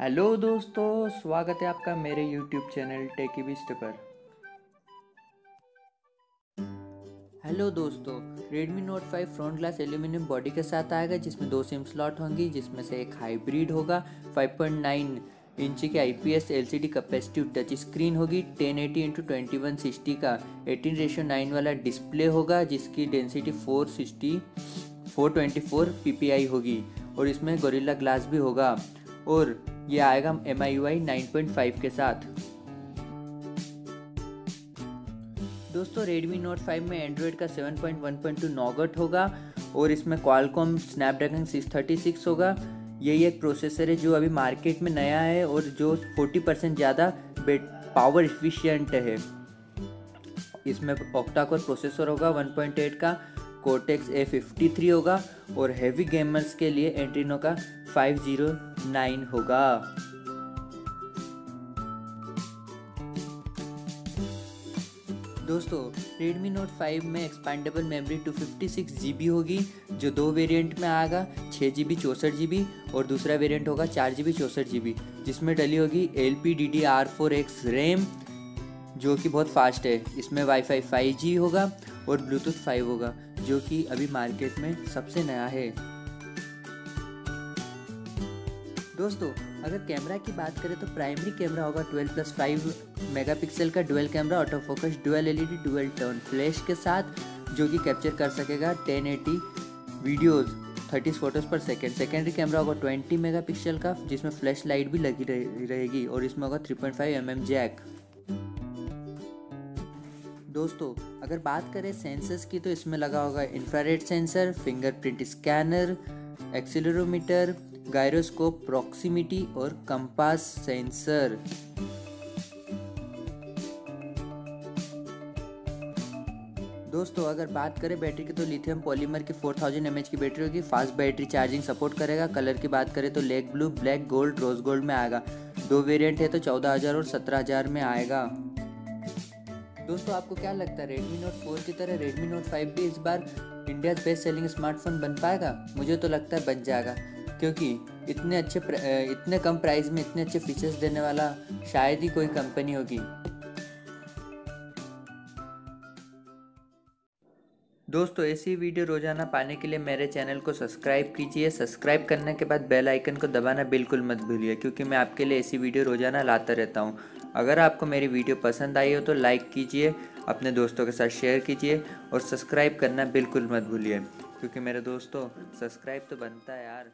Hello दोस्तों, स्वागत है आपका मेरे यूट्यूब चैनल टेकी बिस्ट पर। हेलो दोस्तों, Redmi Note 5 front glass aluminium body के साथ आएगा, जिसमें दो सिम स्लॉट होंगी, जिसमें से एक हाइब्रिड होगा 5.9 इंच की IPS LCD capacitive touch screen होगी 1080 eighty into twenty one sixty का 18 रेशियो नाइन वाला डिस्प्ले होगा, जिसकी डेंसिटी 460 424 ppi होगी, और इसमें गोरिल्ला ग्लास भी होगा, और ये आएगा M I I nine point five के साथ। दोस्तों, Redmi Note 5 में एंड्रॉयड का 7.1.2 नॉगट होगा और इसमें Qualcomm Snapdragon 636 होगा। यही एक प्रोसेसर है जो अभी मार्केट में नया है और जो 40 परसेंट ज़्यादा पावर इफिशियंट है। इसमें ऑक्टा कोर प्रोसेसर होगा 1.8 का। कोटेक्स ए फिफ्टी होगा और हैवी गेमर्स के लिए एंट्रीनो का 509 होगा। दोस्तों, Redmi Note 5 में एक्सपेंडेबल मेमोरी 256 GB होगी, जो दो वेरिएंट में आएगा छः जी बी चौंसठ जी बी और दूसरा वेरिएंट होगा चार जी बी चौंसठ जी बी जिसमें डली होगी L P D D R four X RAM जो कि बहुत फास्ट है। इसमें वाईफाई फाइव जी होगा और ब्लूटूथ फाइव होगा, जो कि अभी मार्केट में सबसे नया है। दोस्तों, अगर कैमरा की बात करें तो प्राइमरी कैमरा होगा 12 प्लस 5 मेगापिक्सल का dual camera auto focus dual LED dual tone flash के साथ, जो कि कैप्चर कर सकेगा 1080 videos 30 photos per second secondary camera होगा 20 मेगापिक्सल का, जिसमें फ्लैश लाइट भी लगी रहेगी और इसमें होगा 3.5 पॉइंट mm जैक दोस्तों, अगर बात करें सेंसर्स की तो इसमें लगा होगा infrared sensor fingerprint scanner accelerometer gyroscope proximity और कंपास सेंसर दोस्तों, अगर बात करें बैटरी की तो लिथियम पॉलीमर की 4000 थाउज़ेंड की बैटरी होगी। फास्ट बैटरी चार्जिंग सपोर्ट करेगा। कलर की बात करें तो lake blue black gold rose gold में आएगा। दो वेरिएंट है तो 14000 और 17000 में आएगा। दोस्तों, आपको क्या लगता है, Redmi Note 4 की तरह Redmi Note 5 भी इस बार इंडिया बेस्ट सेलिंग स्मार्टफ़ोन बन पाएगा? मुझे तो लगता है बन जाएगा। क्योंकि इतने अच्छे इतने कम प्राइस में इतने अच्छे फीचर्स देने वाला शायद ही कोई कंपनी होगी। दोस्तों, ऐसी वीडियो रोज़ाना पाने के लिए मेरे चैनल को सब्सक्राइब कीजिए। सब्सक्राइब करने के बाद बेल आइकन को दबाना बिल्कुल मत भूलिए, क्योंकि मैं आपके लिए ऐसी वीडियो रोज़ाना लाता रहता हूँ। अगर आपको मेरी वीडियो पसंद आई हो तो लाइक कीजिए, अपने दोस्तों के साथ शेयर कीजिए और सब्सक्राइब करना बिल्कुल मत भूलिए, क्योंकि मेरे दोस्तों सब्सक्राइब तो बनता है यार।